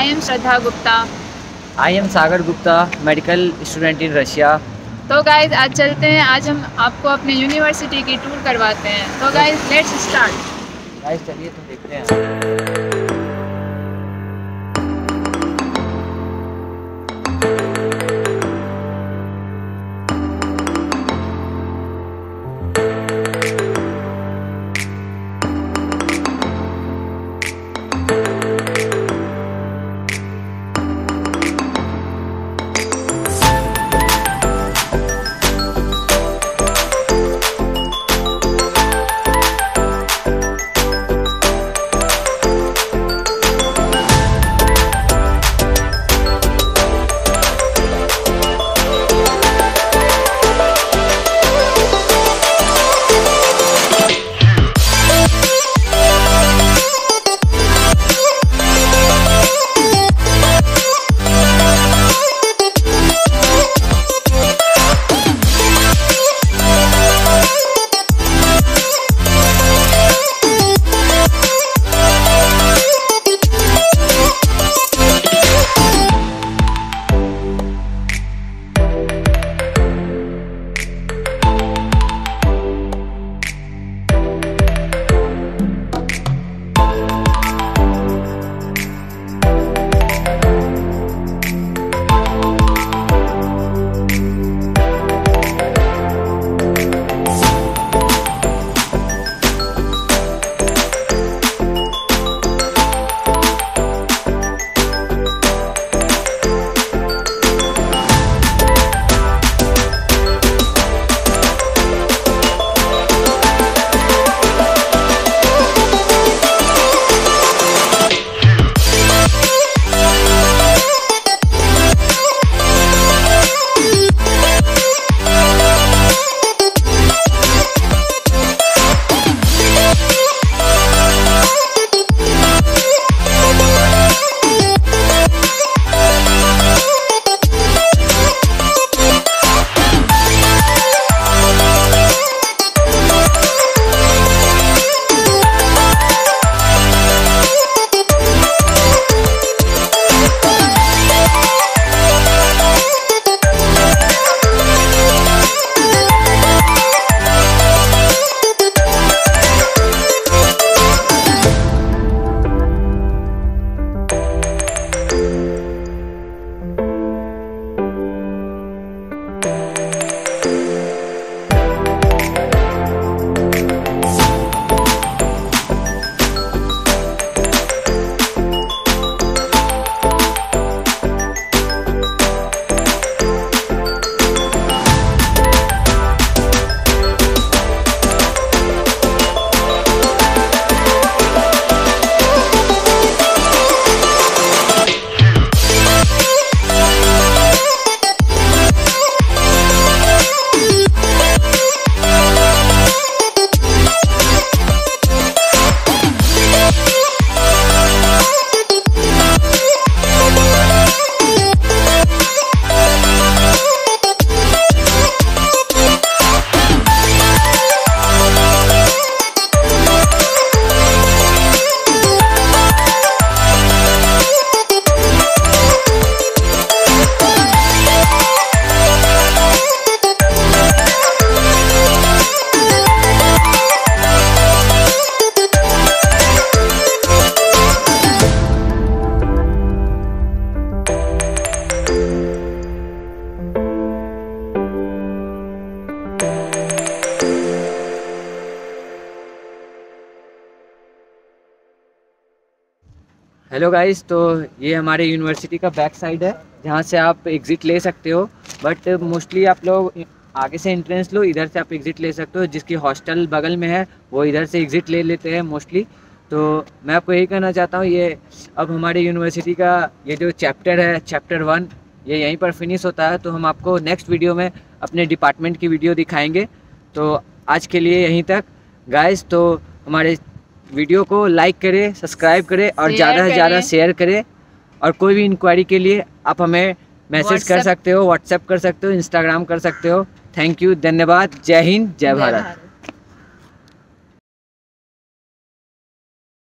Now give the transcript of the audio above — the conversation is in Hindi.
I am Shraddha Gupta I am Sagar Gupta medical student in Russia तो गाइज़ आज चलते हैं। आज हम आपको अपने यूनिवर्सिटी की टूर करवाते हैं। तो गाइज़ लेट्स स्टार्ट गाइज़ चलिए तो देखते हैं। हेलो गाइस तो ये हमारे यूनिवर्सिटी का बैक साइड है, जहाँ से आप एग्ज़िट ले सकते हो। बट मोस्टली आप लोग आगे से एंट्रेंस लो, इधर से आप एग्ज़िट ले सकते हो। जिसकी हॉस्टल बगल में है, वो इधर से एग्ज़िट ले लेते हैं मोस्टली तो मैं आपको यही कहना चाहता हूँ, ये अब हमारे यूनिवर्सिटी का ये जो चैप्टर है चैप्टर वन ये यहीं पर फिनिश होता है। तो हम आपको नेक्स्ट वीडियो में अपने डिपार्टमेंट की वीडियो दिखाएँगे। तो आज के लिए यहीं तक। गाइस तो हमारे वीडियो को लाइक करें सब्सक्राइब करें और ज़्यादा से ज़्यादा शेयर करें। और कोई भी इंक्वायरी के लिए आप हमें मैसेज कर सकते हो व्हाट्सएप कर सकते हो इंस्टाग्राम कर सकते हो। थैंक यू धन्यवाद। जय हिंद जय भारत। भारत।